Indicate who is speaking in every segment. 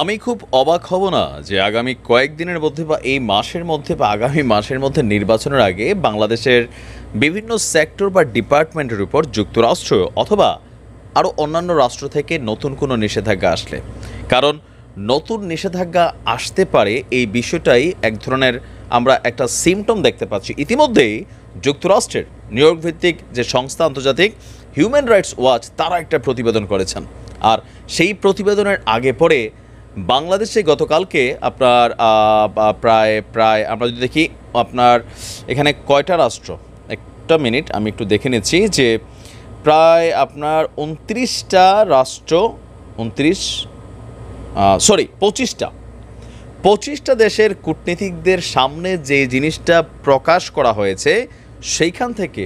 Speaker 1: আমি খুব অবাক হব না যে আগামী কয়েকদিনের মধ্যে বা এই মাসের মধ্যে বা আগামী মাসের মধ্যে নির্বাচনের আগে বাংলাদেশের বিভিন্ন সেক্টর বা ডিপার্টমেন্টের উপর যুক্তরাষ্ট্র অথবা আরও অন্যান্য রাষ্ট্র থেকে নতুন কোনো নিষেধাজ্ঞা আসলে। কারণ নতুন নিষেধাজ্ঞা আসতে পারে এই বিষয়টাই এক ধরনের আমরা একটা সিমটম দেখতে পাচ্ছি। ইতিমধ্যেই যুক্তরাষ্ট্রের নিউ ইয়র্ক ভিত্তিক যে সংস্থা আন্তর্জাতিক হিউম্যান রাইটস ওয়াচ তারা একটা প্রতিবেদন করেছেন। আর সেই প্রতিবেদনের আগে পরে বাংলাদেশে গতকালকে আপনার প্রায় প্রায় আমরা যদি দেখি আপনার এখানে কয়টা রাষ্ট্র? একটা মিনিট, আমি একটু দেখে নিচ্ছি যে প্রায় আপনার উনত্রিশটা রাষ্ট্র, উনত্রিশ সরি পঁচিশটা। পঁচিশটা দেশের কূটনীতিকদের সামনে যে জিনিসটা প্রকাশ করা হয়েছে, সেইখান থেকে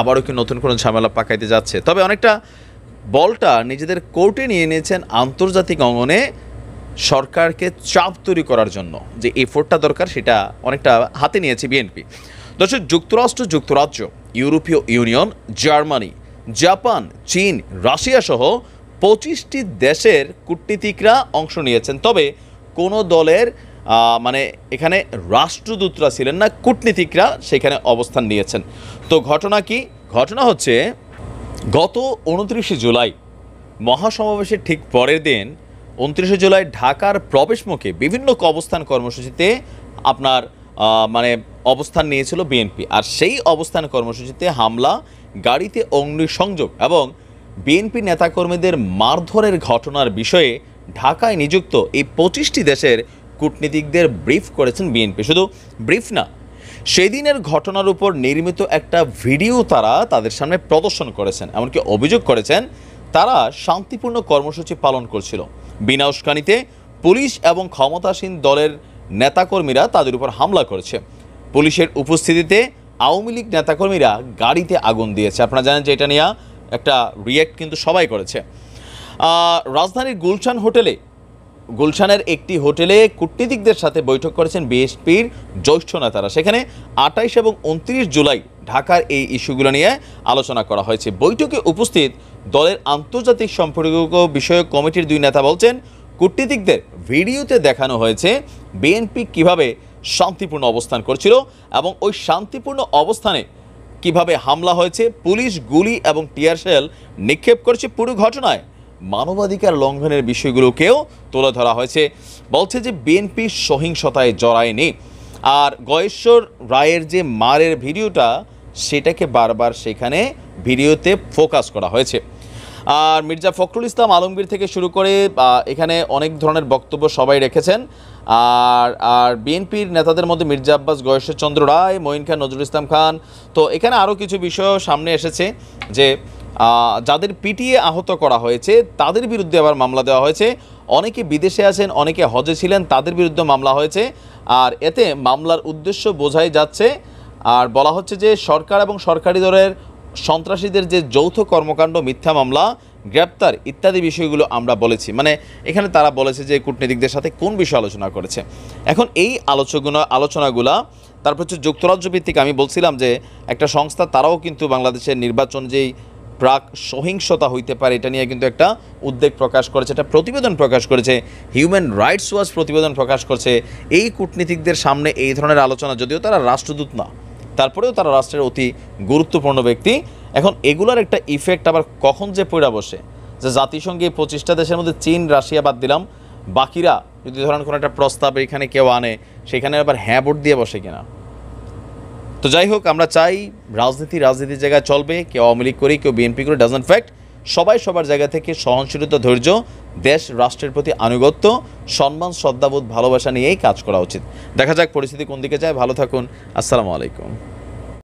Speaker 1: আবারও কি নতুন কোনো ঝামেলা পাকাইতে যাচ্ছে? তবে অনেকটা বলটা নিজেদের কোর্টে নিয়ে নিয়েছেন আন্তর্জাতিক অঙ্গনে সরকারকে চাপ তৈরি করার জন্য যে এফোর্টটা দরকার, সেটা অনেকটা হাতে নিয়েছে বিএনপি দর্শক, যুক্তরাষ্ট্র, যুক্তরাজ্য, ইউরোপীয় ইউনিয়ন, জার্মানি, জাপান, চীন, রাশিয়া সহ পঁচিশটি দেশের কূটনীতিকরা অংশ নিয়েছেন। তবে কোনো দলের মানে এখানে রাষ্ট্রদূতরা ছিলেন না, কূটনীতিকরা সেখানে অবস্থান নিয়েছেন। তো ঘটনা কি? ঘটনা হচ্ছে, গত উনত্রিশে জুলাই মহাসমাবেশের ঠিক পরের দিন উনত্রিশে জুলাই ঢাকার প্রবেশমুখে বিভিন্ন অবস্থান কর্মসূচিতে আপনার মানে অবস্থান নিয়েছিল বিএনপি। আর সেই অবস্থান কর্মসূচিতে হামলা, গাড়িতে অগ্নিসংযোগ এবং বিএনপি নেতাকর্মীদের মারধরের ঘটনার বিষয়ে ঢাকায় নিযুক্ত এই পঁচিশটি দেশের কূটনীতিকদের ব্রিফ করেছেন বিএনপি। শুধু ব্রিফ না, সেদিনের ঘটনার উপর নির্মিত একটা ভিডিও তারা তাদের সামনে প্রদর্শন করেছেন। এমনকি অভিযোগ করেছেন, তারা শান্তিপূর্ণ কর্মসূচি পালন করছিল। বিনা উস্কানিতে পুলিশ এবং ক্ষমতাসীন দলের নেতাকর্মীরা তাদের উপর হামলা করেছে। পুলিশের উপস্থিতিতে আওয়ামী লীগ নেতাকর্মীরা গাড়িতে আগুন দিয়েছে। আপনারা জানেন যে এটা নিয়ে একটা রিয়েক্ট কিন্তু সবাই করেছে। রাজধানীর গুলশান হোটেলে, গুলশানের একটি হোটেলে কূটনীতিকদের সাথে বৈঠক করেছেন বিএসপির জ্যৈষ্ঠ নেতারা। সেখানে আঠাইশ এবং উনত্রিশ জুলাই ঢাকার এই ইস্যুগুলো নিয়ে আলোচনা করা হয়েছে। বৈঠকে উপস্থিত দলের আন্তর্জাতিক সম্পর্ক বিষয়ক কমিটির দুই নেতা বলছেন, কূটনীতিকদের ভিডিওতে দেখানো হয়েছে বিএনপি কীভাবে শান্তিপূর্ণ অবস্থান করছিল এবং ওই শান্তিপূর্ণ অবস্থানে কীভাবে হামলা হয়েছে, পুলিশ গুলি এবং টিয়ার শেল নিক্ষেপ করেছে পুরো ঘটনায় মানবাধিকার লঙ্ঘনের বিষয়গুলোকেও তুলে ধরা হয়েছে। বলছে যে বিএনপি সহিংসতায় জড়ায়নি। আর গয়েশ্বর রায়ের যে মারের ভিডিওটা, সেটাকে বারবার সেখানে ভিডিওতে ফোকাস করা হয়েছে। আর মির্জা ফখরুল ইসলাম আলমগীর থেকে শুরু করে এখানে অনেক ধরনের বক্তব্য সবাই রেখেছেন। আর আর বিএনপির নেতাদের মধ্যে মির্জা আব্বাস, গয়েশ্বরচন্দ্র রায়, মঈন খান, নজরুল ইসলাম খান। তো এখানে আরও কিছু বিষয় সামনে এসেছে যে যাদের পিটিয়ে আহত করা হয়েছে, তাদের বিরুদ্ধে আবার মামলা দেওয়া হয়েছে। অনেকে বিদেশে আছেন, অনেকে হজে ছিলেন, তাদের বিরুদ্ধে মামলা হয়েছে। আর এতে মামলার উদ্দেশ্য বোঝাই যাচ্ছে। আর বলা হচ্ছে যে, সরকার এবং সরকারি দলের সন্ত্রাসীদের যে যৌথ কর্মকাণ্ড, মিথ্যা মামলা, গ্রেপ্তার ইত্যাদি বিষয়গুলো আমরা বলেছি। মানে এখানে তারা বলেছে যে কূটনীতিকদের সাথে কোন বিষয়ে আলোচনা করেছে। এখন এই আলোচনা আলোচনাগুলা, তারপর হচ্ছে যুক্তরাজ্য ভিত্তিক আমি বলছিলাম যে একটা সংস্থা, তারাও কিন্তু বাংলাদেশের নির্বাচন যেই প্রাক সহিংসতা হইতে পারে, এটা নিয়ে কিন্তু একটা উদ্বেগ প্রকাশ করেছে, একটা প্রতিবেদন প্রকাশ করেছে হিউম্যান রাইটস ওয়াচ প্রতিবেদন প্রকাশ করছে। এই কূটনীতিকদের সামনে এই ধরনের আলোচনা, যদিও তারা রাষ্ট্রদূত না তারপরেও তারা রাষ্ট্রের অতি গুরুত্বপূর্ণ ব্যক্তি। এখন এগুলার একটা ইফেক্ট আবার কখন যে পড়া বসে? যে জাতিসংঘে পঁচিশটা দেশের মধ্যে চীন, রাশিয়া বাদ দিলাম। বাকিরা যদি ধরেন কোনো একটা প্রস্তাব এখানে কেউ আনে, সেখানে আবার হ্যাঁ ভোট দিয়ে বসে কিনা? তো যাই হোক, আমরা চাই রাজনীতি রাজনীতির জায়গায় চলবে, কেউ আওয়ামী লীগ করি, কেউ বিএনপি করে ডাজন্ট ফ্যাক্ট সবাই সবার জায়গা থেকে সহনশীলতা, ধৈর্য দেশ রাষ্ট্রের প্রতি আনুগত্য, সম্মান, শ্রদ্ধাবোধ, ভালোবাসা নিয়েই কাজ করা উচিত। দেখা যাক পরিস্থিতি কোন দিকে যায়। ভালো থাকুন। আসসালামু আলাইকুম।